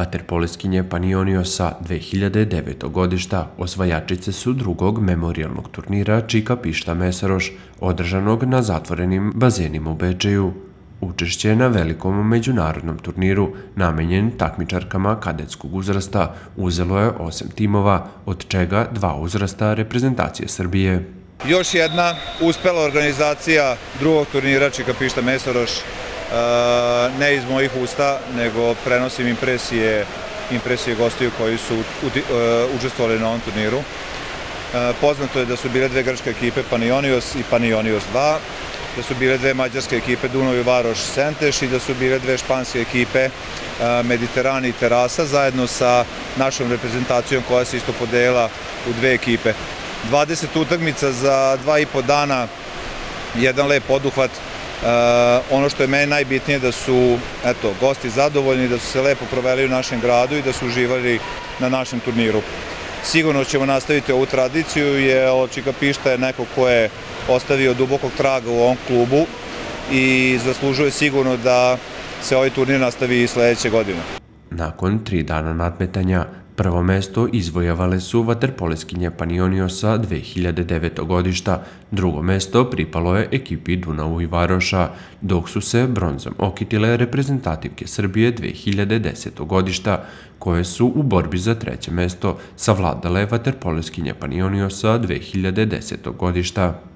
Vaterpoliskinje Panioniosa 2009. godišta osvajačice su drugog memorialnog turnira Čika Pišta Mesaroš, održanog na zatvorenim bazenima u Bečeju. Učešće na velikom međunarodnom turniru, namenjen takmičarkama kadetskog uzrasta, uzelo je osam timova, od čega dva uzrasta reprezentacije Srbije. Još jedna uspela organizacija drugog turnira Čika Pišta Mesoroš ne iz mojih usta, nego prenosim impresije, impresije gostiju koji su e, učestvovali na ovom turniru. E, poznato je da su bile dve grčke ekipe Panionios i Panionios 2, da su bile dve mađarske ekipe Dunav i Varoš Senteš i da su bile dve španske ekipe e, Mediterani i Terasa zajedno sa našom reprezentacijom koja se isto podela u dve ekipe. 20 utakmica za dva i po dana, jedan lep oduhvat, Uh, ono što je meni najbitnije da su eto, gosti zadovoljni, da su se lepo proveli u našem gradu i da su uživali na našem turniru. Sigurno ćemo nastaviti ovu tradiciju, jer Čika Pišta je neko ko je ostavio dubokog traga u ovom klubu i zaslužuje sigurno da se ovaj turnir nastavi i sledeće godine. Nakon tri dana nadmetanja, Prvo mesto izvojavale su vaterpoleskinje Panioniosa 2009. godišta, drugo mesto pripalo je ekipi Dunavu i Varoša, dok su se bronzom okitile reprezentativke Srbije 2010. godišta, koje su u borbi za treće mesto savladale vaterpoleskinje Panioniosa 2010. godišta.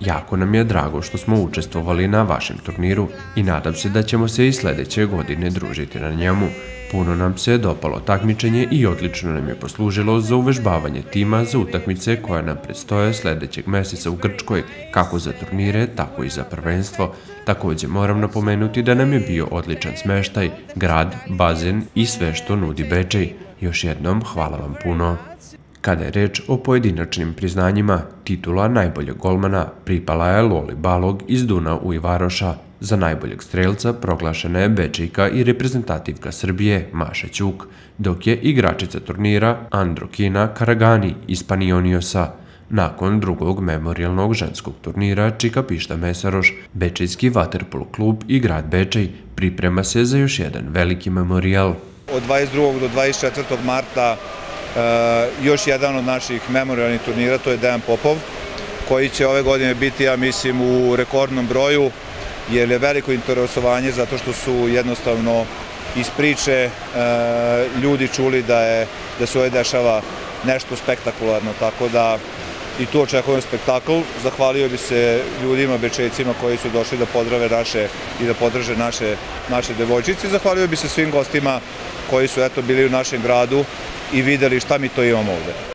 Jako nam je drago što smo učestvovali na vašem turniru i nadam se da ćemo se i sledeće godine družiti na njemu. Puno nam se dopalo takmičenje i odlično nam je poslužilo za uvežbavanje tima za utakmice koje nam predstoje sledećeg meseca u Grčkoj, kako za turnire, tako i za prvenstvo. Takođe moram napomenuti da nam je bio odličan smeštaj, grad, bazen i sve što nudi Bečej. Još jednom hvala vam puno. Kada je reč o pojedinačnim priznanjima, titula najboljeg golmana pripala je Loli Balog iz Duna u Ivaroša. Za najboljeg strelca proglašena je Bečika i reprezentativka Srbije Maša Ćuk, dok je igračica turnira Androkina Karagani iz Panioniosa. Nakon drugog memorialnog ženskog turnira Čika Pišta Mesaroš, Bečejski vaterpolo klub i grad Bečej priprema se za još jedan veliki memorial. Od 22. do 24. marta još jedan od naših memorialnih turnira, to je Dejan Popov, koji će ove godine biti, ja mislim, u rekordnom broju, jer je veliko interesovanje zato što su jednostavno iz priče eh, ljudi čuli da, je, da se ovdje dešava nešto spektakularno, tako da i tu očekujem spektakl. Zahvalio bi se ljudima, bečejcima koji su došli da pozdrave naše i da podrže naše, naše devojčice. Zahvalio bi se svim gostima koji su eto bili u našem gradu i videli šta mi to imamo ovde.